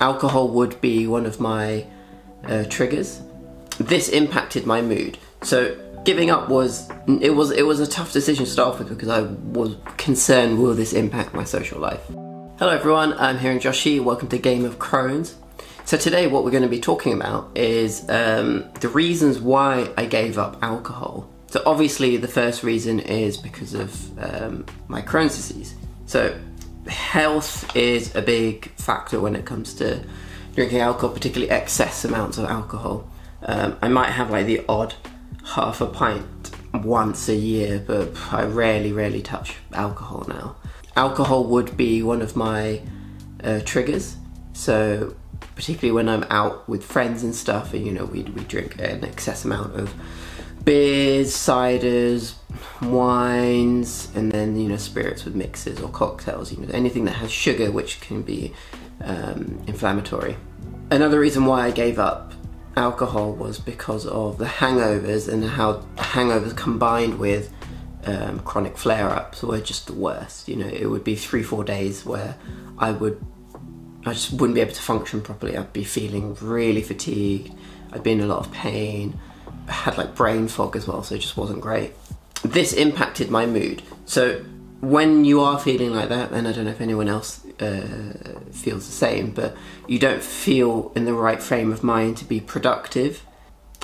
alcohol would be one of my uh, triggers. This impacted my mood. So giving up was it was it was a tough decision to start off with because I was concerned will this impact my social life. Hello everyone, I'm here in Joshi. Welcome to Game of Crohn's. So today what we're going to be talking about is um, the reasons why I gave up alcohol. So obviously the first reason is because of um, my Crohn's disease. So health is a big factor when it comes to drinking alcohol, particularly excess amounts of alcohol. Um, I might have like the odd half a pint once a year, but I rarely, rarely touch alcohol now. Alcohol would be one of my uh, triggers. So particularly when I'm out with friends and stuff, and you know we we drink an excess amount of beers, ciders, wines, and then you know spirits with mixes or cocktails. You know anything that has sugar, which can be um, inflammatory. Another reason why I gave up alcohol was because of the hangovers and how hangovers combined with um, chronic flare-ups were just the worst. You know, it would be three, four days where I would, I just wouldn't be able to function properly. I'd be feeling really fatigued. I'd be in a lot of pain. I had like brain fog as well, so it just wasn't great. This impacted my mood. So when you are feeling like that, and I don't know if anyone else uh, feels the same, but you don't feel in the right frame of mind to be productive,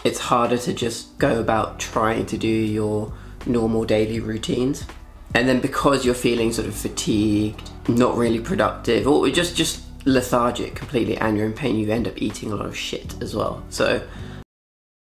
it's harder to just go about trying to do your normal daily routines. And then because you're feeling sort of fatigued, not really productive, or just just lethargic completely, and you're in pain, you end up eating a lot of shit as well. So